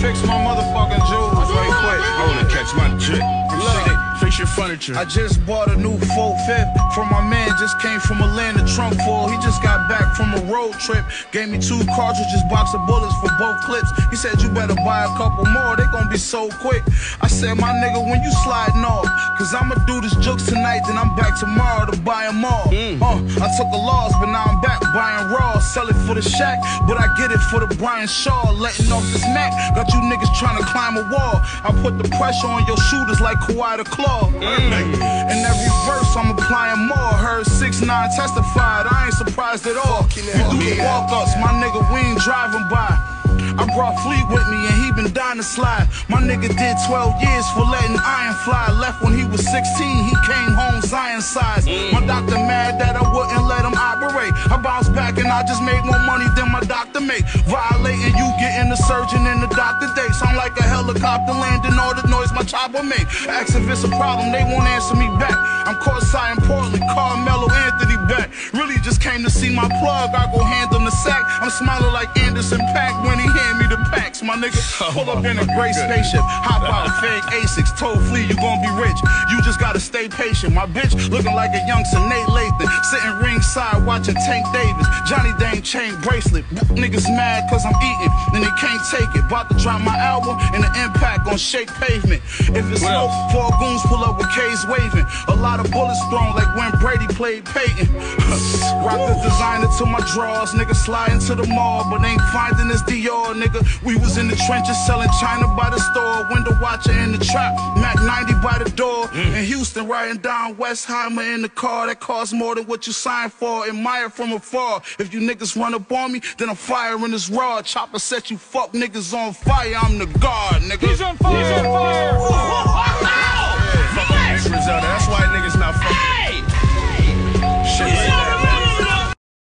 fix my motherfucking jewels right quick. Hold it, catch my drip. Look. Fix your furniture. I just bought a new 4-5 from my man, just came from Atlanta trunk full. He just got back from a road trip. Gave me two cartridges, box of bullets for both clips. He said, you better buy a couple more, they gon' be so quick. I said, my nigga, when you sliding off, cause I'ma do this jokes tonight, then I'm back tomorrow to buy them all. Uh, I took a loss, but now Buying raw. Sell it for the shack, but I get it for the Brian Shaw. Letting off this Mac, got you niggas trying to climb a wall. I put the pressure on your shooters like Kawhi the Claw. Mm. In every verse, I'm applying more. Heard 6 9 testified, I ain't surprised at all. You do the walk ups, my nigga, we ain't driving by. I brought Fleet with me and he been dying to slide. My nigga did 12 years for letting iron fly. Left when he was 16, he came home Zion size. My doctor and I just made more money than my doctor make. Violating you, getting the surgeon and the doctor date. Sound like a helicopter landing, all the noise my chopper make. Ask if it's a problem, they won't answer me back. I'm caught in Portland, Carmelo Anthony back. Really just came to see my plug, I go hand him the sack. I'm smiling like Anderson Paak my nigga. Pull up in a gray spaceship, hop out, fake Asics, told Flea you gon' be rich. You just gotta stay patient. My bitch looking like a young Sanaa Lathan, sitting ringside watching Tank Davis. Johnny Dang chain bracelet. Niggas mad cause I'm eating, then they can't take it. About to drop my album and the impact on shake pavement. If it's What smoke, four goons pull up with K's waving. A lot of bullets thrown like when Brady played Peyton. Rock the designer to my drawers, nigga slide into the mall, but ain't finding this Dior, nigga. We was in the trenches selling China by the store, window watcher in the trap, Mac 90 by the door. Mm. In Houston, riding down Westheimer in the car that costs more than what you signed for. Admire from afar. If you niggas run up on me, then I'm firing this rod. Chopper set you fuck niggas on fire. I'm the guard, nigga. He's on fire. He's on fire.